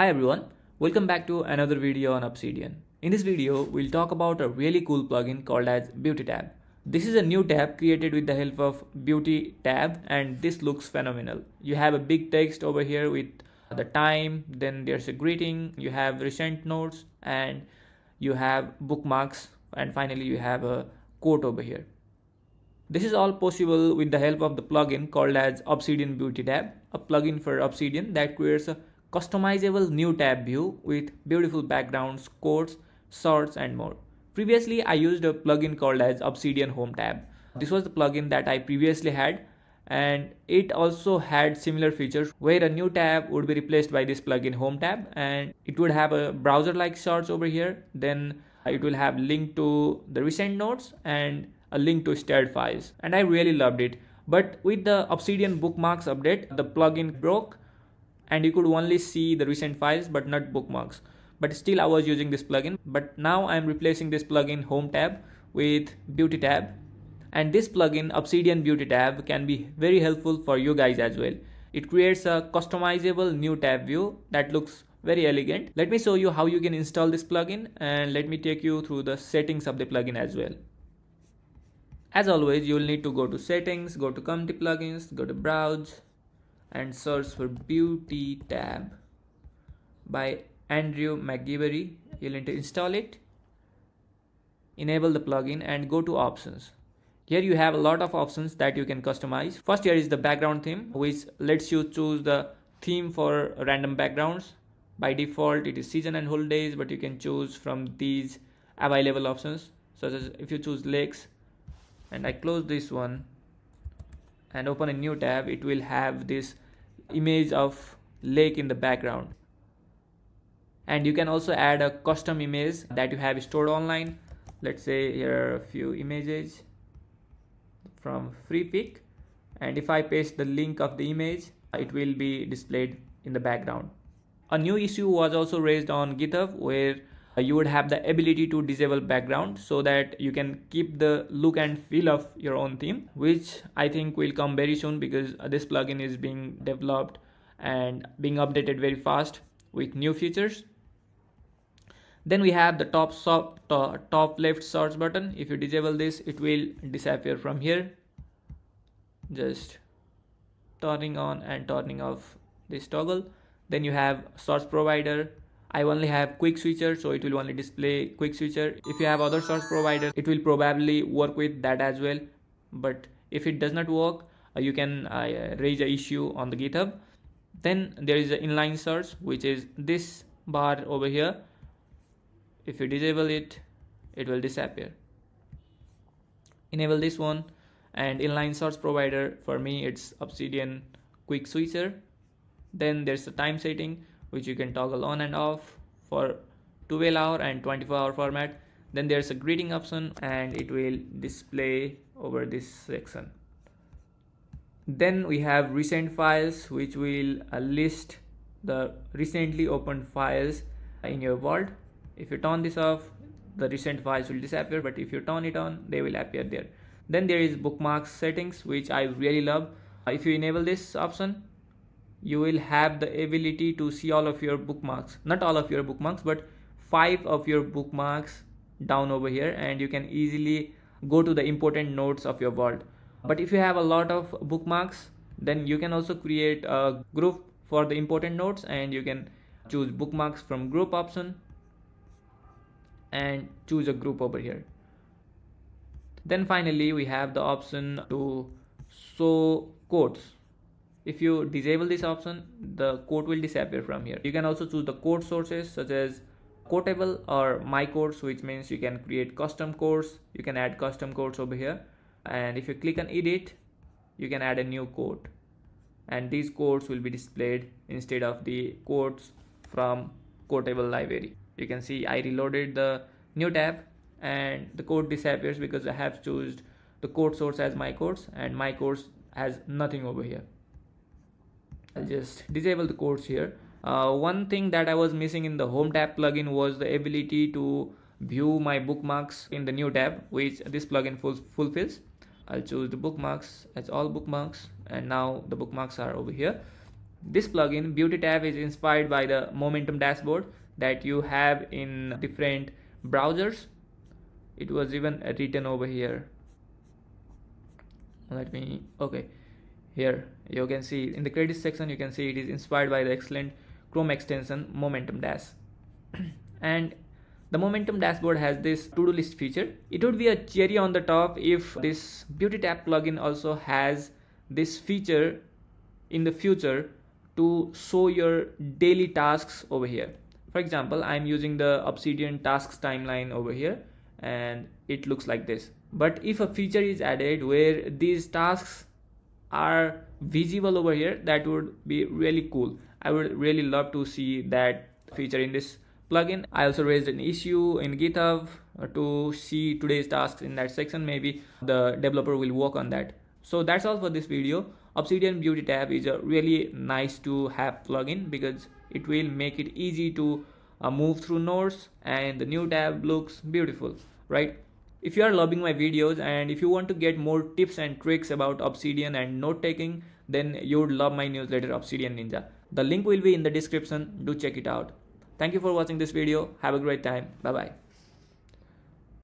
Hi everyone, welcome back to another video on Obsidian. In this video, we'll talk about a really cool plugin called as BeautiTab. This is a new tab created with the help of BeautiTab and this looks phenomenal. You have a big text over here with the time, then there's a greeting, you have recent notes and you have bookmarks and finally you have a quote over here. This is all possible with the help of the plugin called as Obsidian BeautiTab, a plugin for Obsidian that creates a customizable new tab view with beautiful backgrounds, quotes, sorts and more. Previously, I used a plugin called as Obsidian Home tab. This was the plugin that I previously had and it also had similar features where a new tab would be replaced by this plugin Home tab and it would have a browser like sorts over here. Then uh, it will have link to the recent notes and a link to shared files and I really loved it. But with the Obsidian bookmarks update, the plugin broke and you could only see the recent files but not bookmarks. But still I was using this plugin. But now I'm replacing this plugin home tab with BeautiTab. And this plugin obsidian BeautiTab can be very helpful for you guys as well. It creates a customizable new tab view that looks very elegant. Let me show you how you can install this plugin and let me take you through the settings of the plugin as well. As always you will need to go to settings go to community plugins go to browse and search for beauty tab by Andrew McGivery. You'll need to install it, enable the plugin and go to options. Here you have a lot of options that you can customize. First here is the background theme which lets you choose the theme for random backgrounds. By default it is season and holidays but you can choose from these available options such as if you choose lakes and I close this one and open a new tab it will have this image of lake in the background. And you can also add a custom image that you have stored online. Let's say here are a few images from Freepik. And if I paste the link of the image it will be displayed in the background. A new issue was also raised on github where Uh, you would have the ability to disable background so that you can keep the look and feel of your own theme which i think will come very soon because uh, this plugin is being developed and being updated very fast with new features. Then we have the top, top, top left search button. If you disable this it will disappear from here. Just turning on and turning off this toggle. Then you have source provider I only have quick switcher so it will only display quick switcher. If you have other source provider it will probably work with that as well. But if it does not work uh, you can uh, raise a issue on the github. Then there is an inline search which is this bar over here. If you disable it it will disappear. Enable this one. And inline source provider for me it's obsidian quick switcher. Then there's the time setting which you can toggle on and off for 12 hour and 24 hour format. Then there's a greeting option and it will display over this section. Then we have recent files which will uh, list the recently opened files in your vault. If you turn this off the recent files will disappear but if you turn it on they will appear there. Then there is bookmarks settings which i really love. If you enable this option you will have the ability to see all of your bookmarks. Not all of your bookmarks but five of your bookmarks down over here and you can easily go to the important notes of your world. But if you have a lot of bookmarks then you can also create a group for the important notes and you can choose bookmarks from group option and choose a group over here. Then finally we have the option to show quotes if you disable this option the quote will disappear from here. You can also choose the quote sources such as quotable or my quotes which means you can create custom quotes you can add custom quotes over here. And if you click on edit you can add a new quote and these quotes will be displayed instead of the quotes from quotable library. You can see I reloaded the new tab and the quote disappears because I have chosen the quote source as my quotes and my quotes has nothing over here I'll just disable the quotes here. Uh, one thing that I was missing in the home tab plugin was the ability to view my bookmarks in the new tab which this plugin ful fulfills. I'll choose the bookmarks as all bookmarks and now the bookmarks are over here. this plugin BeautiTab is inspired by the Momentum dashboard that you have in different browsers. It was even written over here. Let me, okay, here you can see in the credits section, you can see it is inspired by the excellent Chrome extension Momentum Dash. and the Momentum dashboard has this to-do list feature. It would be a cherry on the top if this BeautiTab plugin also has this feature in the future to show your daily tasks over here. For example, I'm using the Obsidian tasks timeline over here and it looks like this. But if a feature is added where these tasks are visible over here, that would be really cool. I would really love to see that feature in this plugin. I also raised an issue in GitHub to see today's tasks in that section. Maybe the developer will work on that. So that's all for this video. Obsidian BeautiTab is a really nice to have plugin because it will make it easy to uh, move through nodes and the new tab looks beautiful, right? If you are loving my videos and if you want to get more tips and tricks about Obsidian and note taking, then you would love my newsletter Obsidian Ninja. The link will be in the description. Do check it out. Thank you for watching this video. Have a great time. Bye bye.